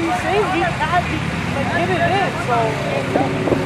he saved. He, I, he like, did it in, so.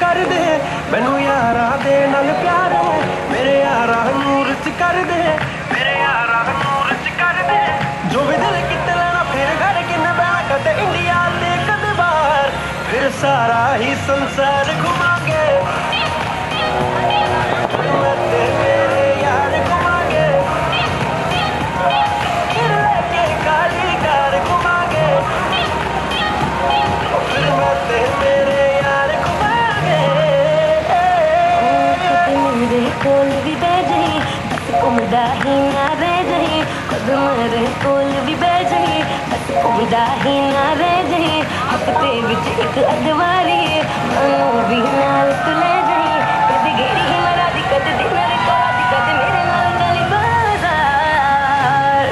ਕਰ ਦੇ ਮੈਨੂੰ ਯਾਰਾਂ ਦੇ ਨਾਲ ਪਿਆਰ ਹੈ। ਮੇਰੇ ਯਾਰਾਂ ਨੂਰ ਚ ਕਰ ਦੇ ਮੇਰੇ ਯਾਰਾਂ ਨੂੰ ਰਿਚ ਕਰ ਦੇ ਜੋ ਵੀ ਦਿਲ ਕਿਤੇ ਲੈਣਾ, ਫਿਰ ਘਰ ਕਿੰਨੇ ਬੈਣਾ ਕਦੇ ਇੰਡੀਆ ਤੇ ਕਦੇ ਬਾਹਰ। ਫਿਰ ਸਾਰਾ ਹੀ ਸੰਸਾਰ ਘੁਮਾਂਗੇ ਬਸ ਘੁੰਮਦਾ ਹੀ ਨਾ ਰਹਿ ਜਾਈ ਹਫਤੇ ਵਿੱਚ ਇੱਕ ਅਦਵਾਰੀ ਉਹਨੂੰ ਵੀ ਨਾਲ ਤੂੰ ਲੈ ਜਾਈ ਕਦੇ ਗੇੜੀ ਹੀ ਮਰਾ ਦੀ ਕਦੇ ਦਿਨਾਂ ਦੇ ਕਰਾ ਦੀ ਕਦੇ ਮੇਰੇ ਨਾਲ ਗਲੀ ਬਾਜ਼ਾਰ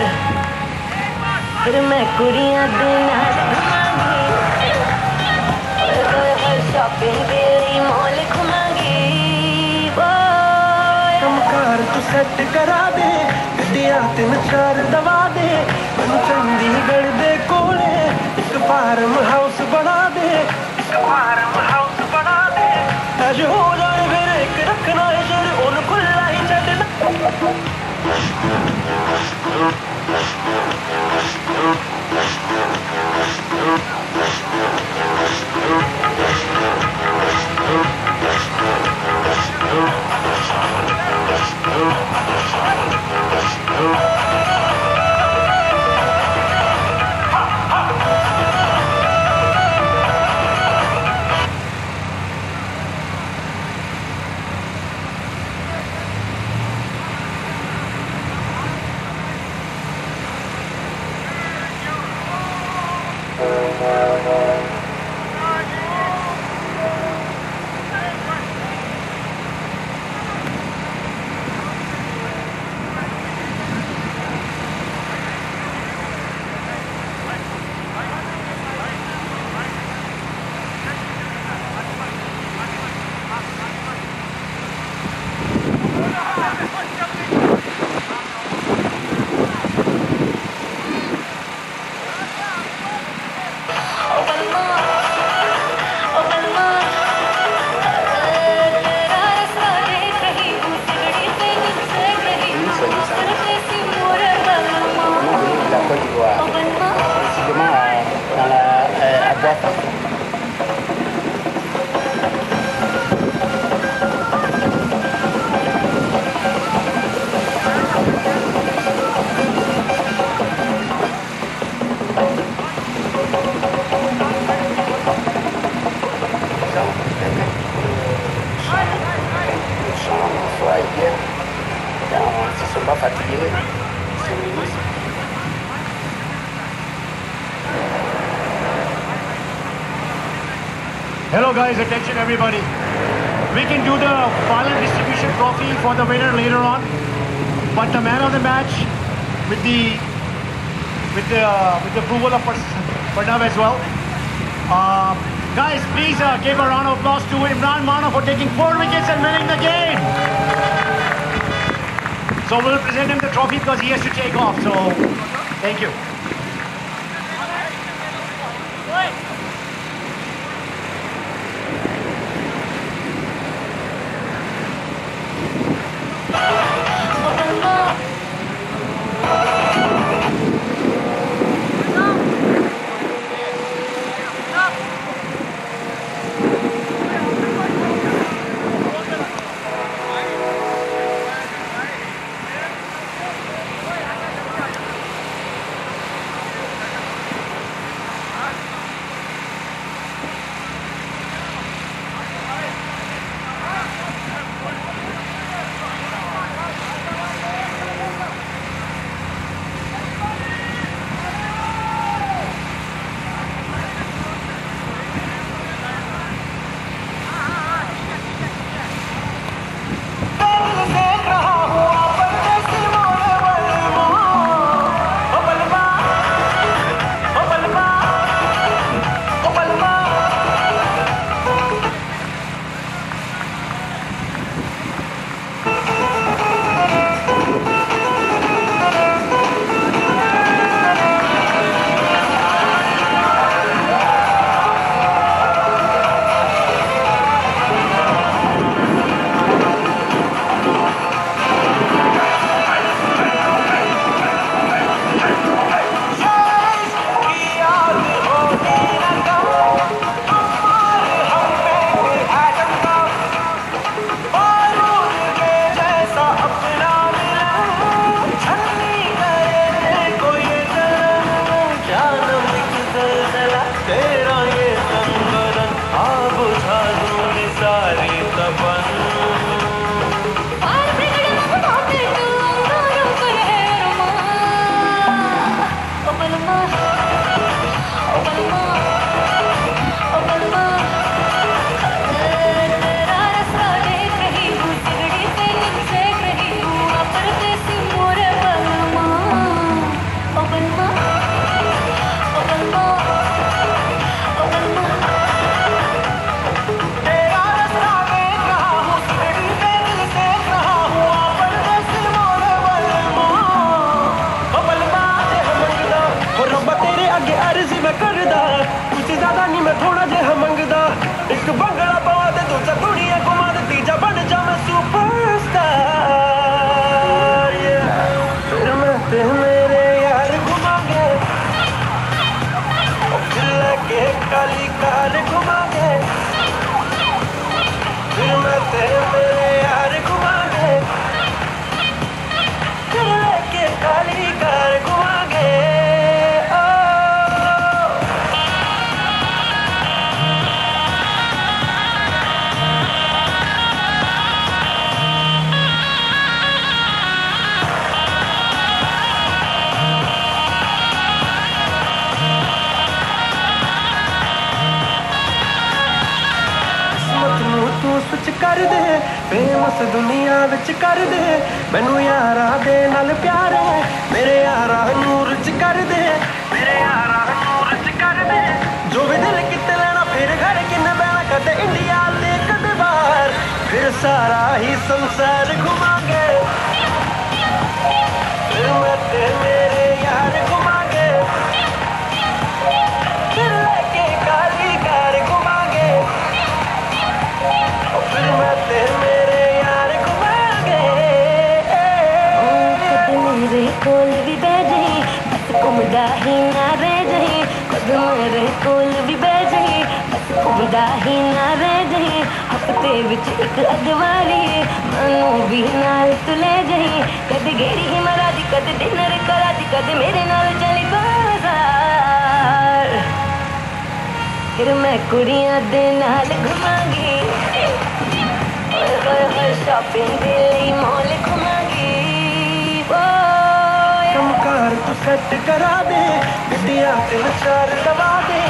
ਫਿਰ ਮੈਂ ਕੁੜੀਆਂ ਦੇ ਨਾਲ ਘੁਮਾਂਗੀ ਸ਼ਾਪਿੰਗ ਦੇ ਲਈ ਮੋਲ ਘੁਮਾਂਗੀ ਓਏ ਕੰਮਕਾਰ ਤੂੰ ਸੈੱਟ ਕਰਾ ਦੇ ਗੱਡੀਆਂ ਤਿੰਨ ਚਾਰ ਦਵਾ चंडीगढ़ दे कोले एक फार्म हाउस बना दे। एक फार्म हाउस बना दे। अज हो जाए फिर एक रखना है जड़ उन खुला ही छड़ना Oh Hello guys, attention everybody. We can do the final distribution trophy for the winner later on. But the man of the match with the with the with the approval of Pranav as well. Uh, guys, please uh, give a round of applause to Imran Mana for taking four wickets and winning the game. So we'll present him the trophy because he has to take off. So thank you. ਕਰ ਦੇ ਮੈਨੂੰ ਯਾਰਾ ਦੇ ਨਾਲ ਪਿਆਰ ਹੈ। ਮੇਰੇ ਯਾਰਾ ਨੂਰ ਚ ਕਰ ਦੇ ਮੇਰੇ ਯਾਰਾ ਨੂਰ ਚ ਕਰ ਦੇ ਜੋ ਵੀ ਦਿਲ ਕਿਤੇ ਲੈਣਾ, ਫਿਰ ਘਰ ਕਿੰਨੇ ਬੈਣਾ ਕਦੇ ਇੰਡੀਆ ਦੇ ਕਦੇ ਬਾਹਰ। ਫਿਰ ਸਾਰਾ ਹੀ ਸੰਸਾਰ ਘੁਮਾ कोल भी बैठे बस उमदा ही ना रह जाए कदम कोल भी बैठे बस उमदा ही ना रह जाए हफ़्ते विच एक अदवारी मनु भी नाल तू ले जाए कद घेरी ही मरा दी कद डिनर करा दी, कद मेरे नाल चली बाज़ार। फिर मैं कुड़िया दे नाल घुमांगी। शॉपिंग दे मॉल कार सेट तो करा दे बिटिया ते दे।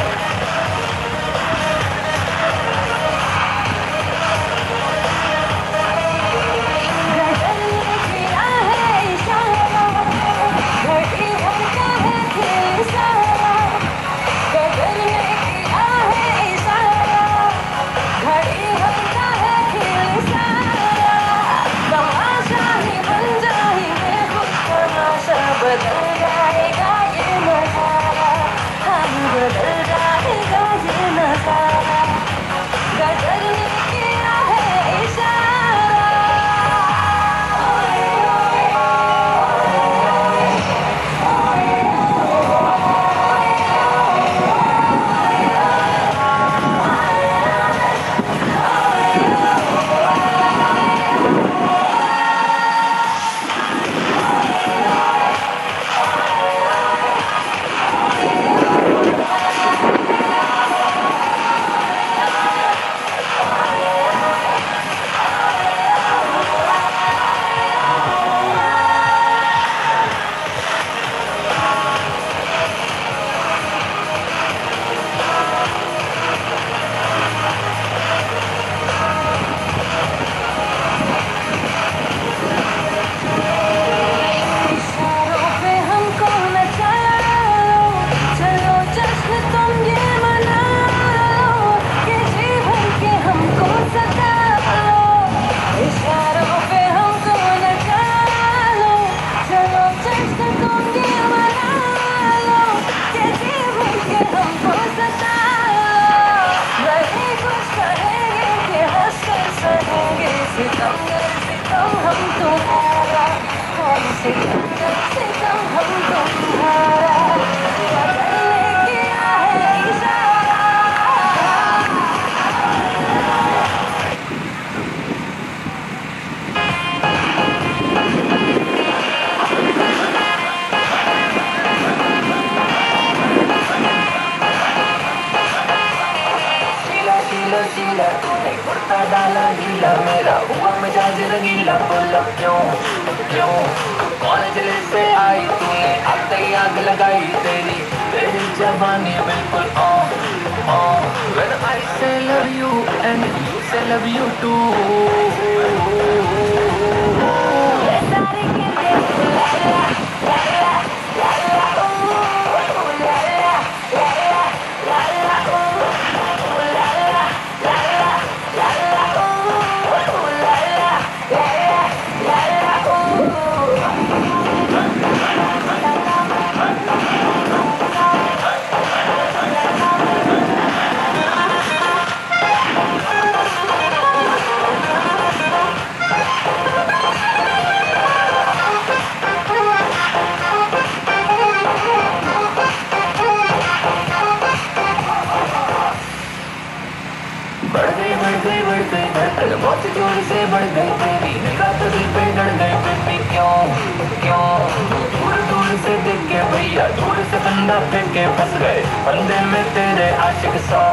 बन के फंस गए। बंदे में तेरे आशिक सौ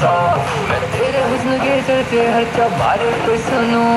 सौ। मैं तेरे हुस्न के चलते हर चौबारे को सुनूं।